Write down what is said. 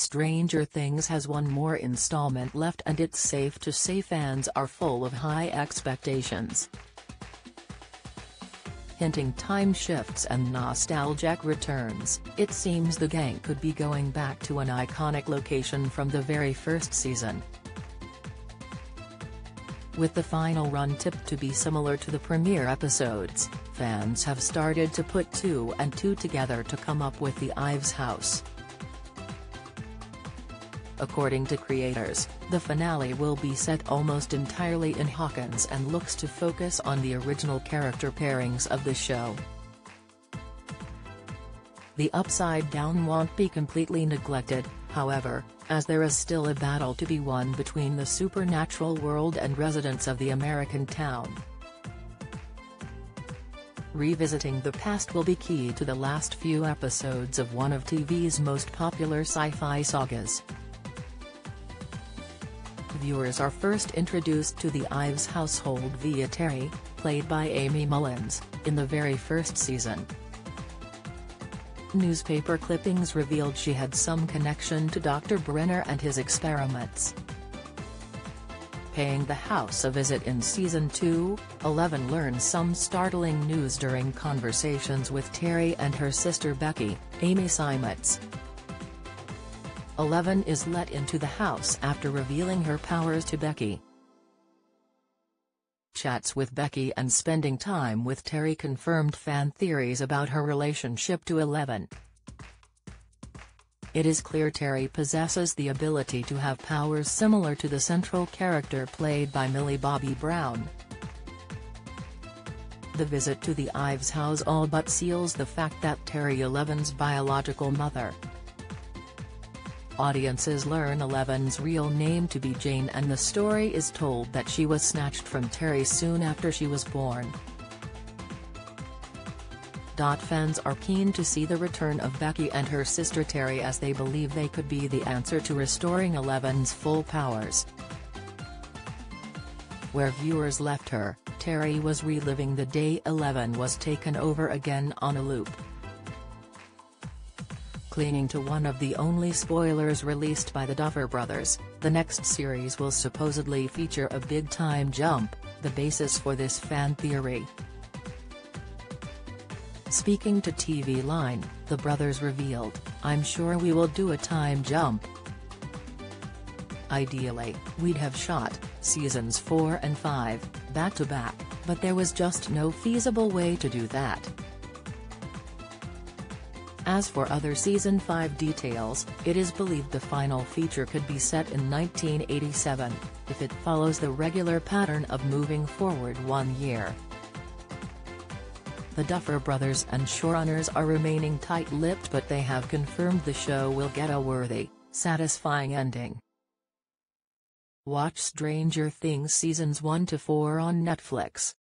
Stranger Things has one more installment left and it's safe to say fans are full of high expectations. Hinting time shifts and nostalgic returns, it seems the gang could be going back to an iconic location from the very first season. With the final run tipped to be similar to the premiere episodes, fans have started to put two and two together to come up with the Ives house. According to creators, the finale will be set almost entirely in Hawkins and looks to focus on the original character pairings of the show. The Upside Down won't be completely neglected, however, as there is still a battle to be won between the supernatural world and residents of the American town. Revisiting the past will be key to the last few episodes of one of TV's most popular sci-fi sagas. Viewers are first introduced to the Ives household via Terry, played by Aimee Mullins, in the very first season. Newspaper clippings revealed she had some connection to Dr. Brenner and his experiments. Paying the house a visit in Season 2, Eleven learns some startling news during conversations with Terry and her sister Becky, Amy Seimetz. Eleven is let into the house after revealing her powers to Becky chats with Becky and spending time with Terry confirmed fan theories about her relationship to Eleven. It is clear Terry possesses the ability to have powers similar to the central character played by Millie Bobby Brown. The visit to the Ives house all but seals the fact that Terry Eleven's biological mother, Audiences learn Eleven's real name to be Jane and the story is told that she was snatched from Terry soon after she was born. Fans are keen to see the return of Becky and her sister Terry as they believe they could be the answer to restoring Eleven's full powers. Where viewers left her, Terry was reliving the day Eleven was taken over again on a loop clinging to one of the only spoilers released by the Duffer Brothers, the next series will supposedly feature a big-time jump, the basis for this fan theory. Speaking to TV Line, the brothers revealed, I'm sure we will do a time jump. Ideally, we'd have shot, seasons 4 and 5, back to back, but there was just no feasible way to do that. As for other Season 5 details, it is believed the final feature could be set in 1987, if it follows the regular pattern of moving forward one year. The Duffer Brothers and showrunners are remaining tight-lipped but they have confirmed the show will get a worthy, satisfying ending. Watch Stranger Things Seasons 1 to 4 on Netflix.